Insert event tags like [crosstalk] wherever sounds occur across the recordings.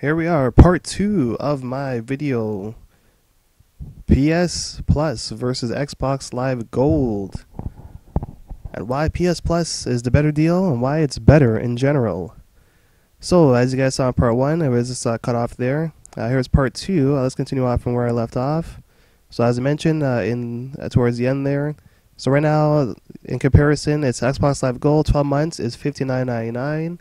Here we are, part two of my video. PS Plus versus Xbox Live Gold. And why PS Plus is the better deal and why it's better in general. So, as you guys saw in part one, it was just uh, cut off there. Uh, here's part two. Uh, let's continue off from where I left off. So, as I mentioned uh, in uh, towards the end there, so right now, in comparison, it's Xbox Live Gold 12 months is $59.99.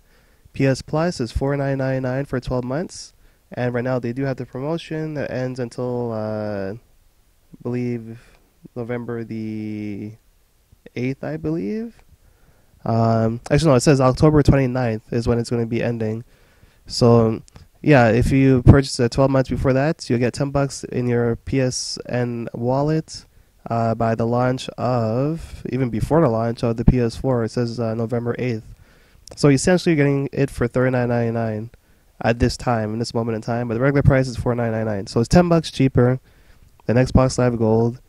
PS Plus is $49.99 for 12 months. And right now, they do have the promotion that ends until, uh, I believe, November the 8th, I believe. Um, actually, no, it says October 29th is when it's going to be ending. So, yeah, if you purchase it 12 months before that, you'll get 10 bucks in your PSN wallet uh, by the launch of, even before the launch of the PS4. It says uh, November 8th. So essentially, you're getting it for $39.99 at this time, in this moment in time. But the regular price is $49.99. So it's 10 bucks cheaper than Xbox Live Gold.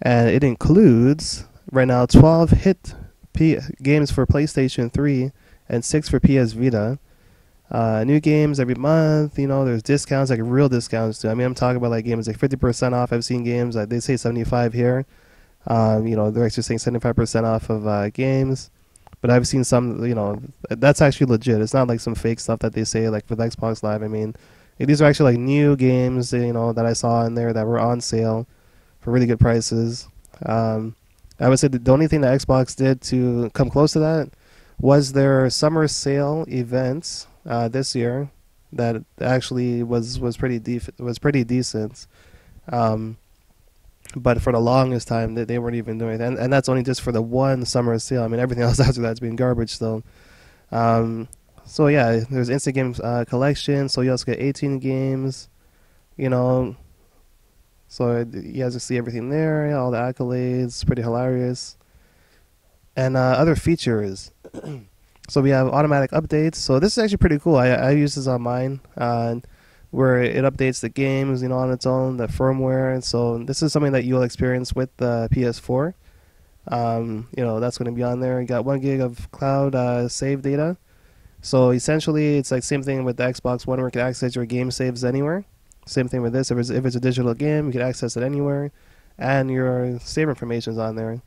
And it includes, right now, 12 hit P- games for PlayStation 3 and 6 for PS Vita. Uh, new games every month. You know, there's discounts, like real discounts too. I mean, I'm talking about like games like 50% off. I've seen games like they say 75 here. Um, you know, they're actually saying 75% off of uh, games. But I've seen some, you know, that's actually legit. It's not like some fake stuff that they say like with Xbox Live. I mean, these are actually like new games, you know, that I saw in there that were on sale for really good prices. Um, I would say the only thing that Xbox did to come close to that was their summer sale events uh, this year that actually was was pretty def- was pretty decent. Um, but for the longest time, they, they weren't even doing it, and, and that's only just for the one summer sale. I mean, everything [laughs] else after that's been garbage still. Um, so yeah, there's instant games uh, collection. So you also get 18 games, you know. So you guys can see everything there, all the accolades, pretty hilarious, and uh, other features. [clears throat] So we have automatic updates. So this is actually pretty cool. I, I use this on mine, uh, where it updates the games, you know, on its own, the firmware. And so this is something that you'll experience with the PS4. Um, you know, that's going to be on there. You got one gig of cloud uh, save data. So essentially, it's like same thing with the Xbox One, where you can access your game saves anywhere. Same thing with this. If it's if it's a digital game, you can access it anywhere, and your save information is on there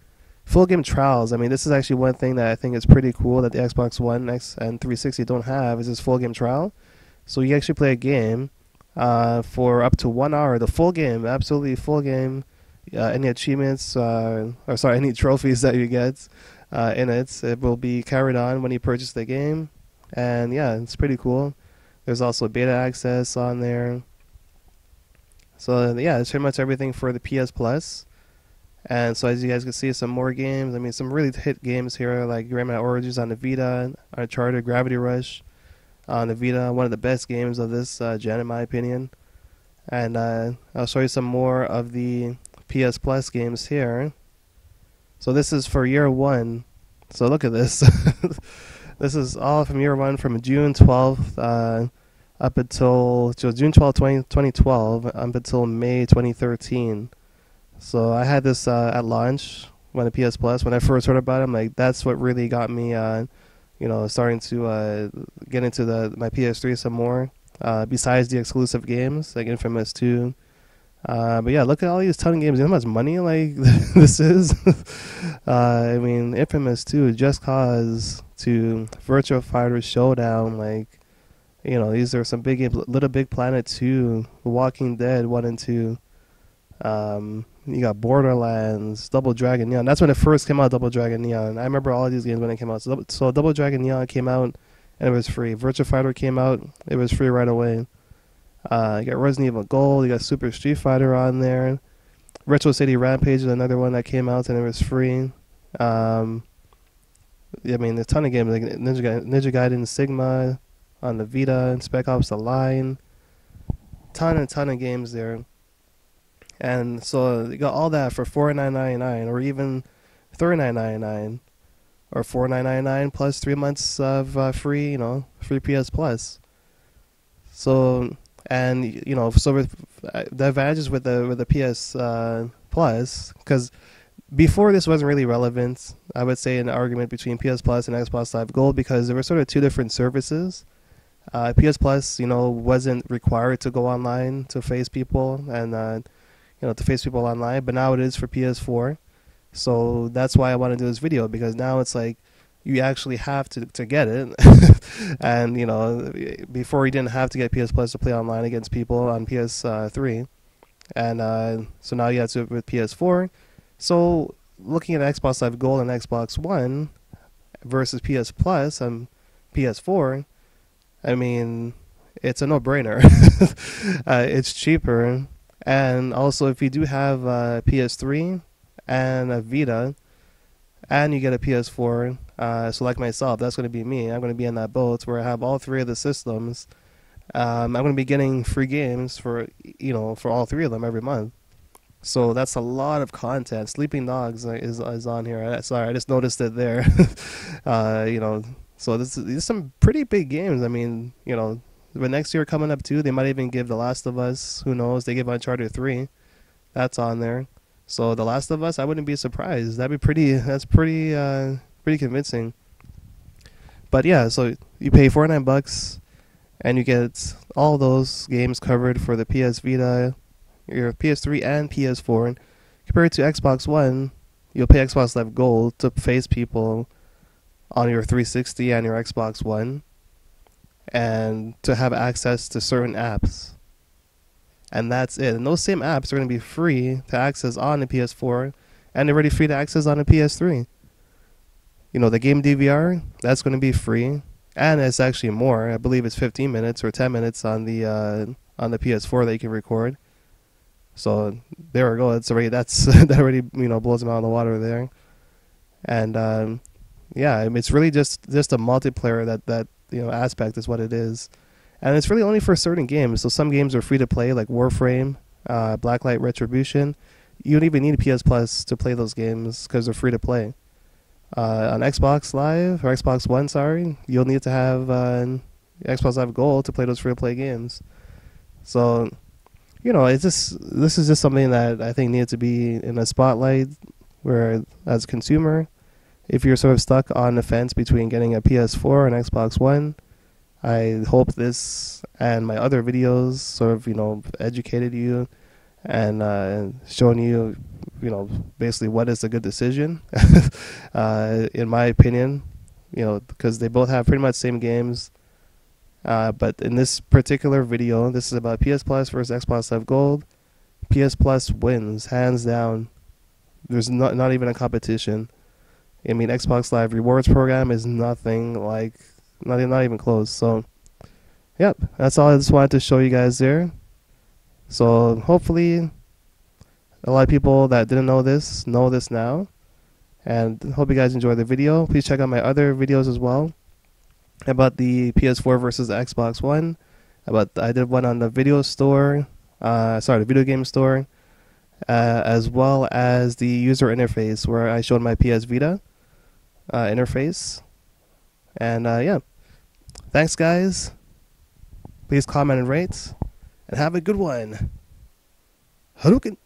full game trials. I mean, this is actually one thing that I think is pretty cool that the Xbox One X and 360 don't have is this full game trial. So you actually play a game uh, for up to one hour, the full game, absolutely full game. Uh, any achievements, uh, or sorry, [laughs] any trophies that you get uh, in it, it will be carried on when you purchase the game. And yeah, it's pretty cool. There's also beta access on there. So yeah, it's pretty much everything for the PS Plus. And so as you guys can see, some more games. I mean, some really hit games here, like Rayman Origins on the Vita, Uncharted, Gravity Rush on the Vita. One of the best games of this uh, gen, in my opinion. And uh, I'll show you some more of the PS Plus games here. So this is for year one. So look at this. [laughs] this is all from year one, from June 12th uh, up until so June 12, 20, 2012, up until May 2013. So I had this uh, at launch when the PS Plus. When I first heard about it, I'm like, that's what really got me, uh, you know, starting to uh, get into the my PS3 some more. Uh, besides the exclusive games like Infamous 2. Uh, but yeah, look at all these ton of games. You know how much money like [laughs] this is? [laughs] Uh, I mean, Infamous 2, Just Cause 2 Virtua Fighter Showdown, like you know, these are some big games. Little Big Planet 2, Walking Dead 1 and 2. Um, you got Borderlands, Double Dragon Neon. That's when it first came out, Double Dragon Neon. I remember all of these games when it came out. So, so Double Dragon Neon came out and it was free. Virtua Fighter came out, it was free right away. Uh, you got Resident Evil Gold, you got Super Street Fighter on there. Retro City Rampage is another one that came out and it was free. Um, I mean, there's a ton of games like Ninja, Ninja Gaiden Sigma on the Vita and Spec Ops The Line. Ton and ton of games there. And so you got all that for forty nine ninety nine, or even thirty nine ninety nine, or four nine ninety nine plus three months of uh, free, you know, free PS Plus. So and you know, so with uh, the advantages with the with the PS uh, Plus, because before this wasn't really relevant, I would say an argument between PS Plus and Xbox Live Gold because there were sort of two different services. Uh, PS Plus, you know, wasn't required to go online to face people and uh, you know to face people online, but now it is for PS4. So that's why I want to do this video because now it's like you actually have to to get it, [laughs] and you know before you didn't have to get PS Plus to play online against people on PS3, and uh, so now you have to with PS4. So looking at Xbox Live Gold and Xbox One versus PS Plus and PS4, I mean, it's a no-brainer. [laughs] uh, it's cheaper, and also if you do have a PS3 and a Vita, and you get a PS4, uh, so like myself, that's going to be me. I'm going to be in that boat where I have all three of the systems. Um, I'm going to be getting free games for you know for all three of them every month. So that's a lot of content. Sleeping Dogs is is on here. I, sorry, I just noticed it there. [laughs] uh, you know, so this is, these are some pretty big games. I mean, you know, the next year coming up too, they might even give The Last of Us. Who knows? They give Uncharted three. That's on there. So The Last of Us, I wouldn't be surprised. That'd be pretty. That's pretty. Uh, pretty convincing. But yeah, so you pay forty nine bucks, and you get all those games covered for the PS Vita, your PS3 and PS4. And Compared to Xbox One, you'll pay Xbox Live Gold to face people on your 360 and your Xbox One, and to have access to certain apps. And that's it. And those same apps are going to be free to access on the PS4, and they're already free to access on the PS3. You know, the game DVR, that's going to be free, and it's actually more. I believe it's 15 minutes or 10 minutes on the uh, on the PS4 that you can record. So there we go. That's already that's [laughs] that already you know blows them out of the water there, and um, yeah, it's really just just a multiplayer that that you know aspect is what it is, and it's really only for certain games. So some games are free to play, like Warframe, uh, Blacklight Retribution. You don't even need a PS Plus to play those games because they're free to play. Uh, on Xbox Live or Xbox One, sorry, you'll need to have uh, Xbox Live Gold to play those free to play games. So you know, it's just this is just something that I think needs to be in a spotlight. Where, as a consumer, if you're sort of stuck on the fence between getting a PS4 and Xbox One, I hope this and my other videos sort of you know educated you and uh, shown you you know basically what is a good decision. [laughs] uh, in my opinion, you know because they both have pretty much same games uh, but in this particular video, this is about PS Plus versus Xbox Live Gold. PS Plus wins hands down. There's not not even a competition. I mean, Xbox Live rewards program is nothing like not not even close. So, yep, that's all I just wanted to show you guys there. So hopefully, a lot of people that didn't know this know this now, and hope you guys enjoyed the video. Please check out my other videos as well about the PS4 versus the Xbox One. About I did one on the video store, uh, sorry, the video game store, uh, as well as the user interface where I showed my PS Vita uh, interface. And uh, yeah, thanks guys. Please comment and rate, and have a good one. Hadouken!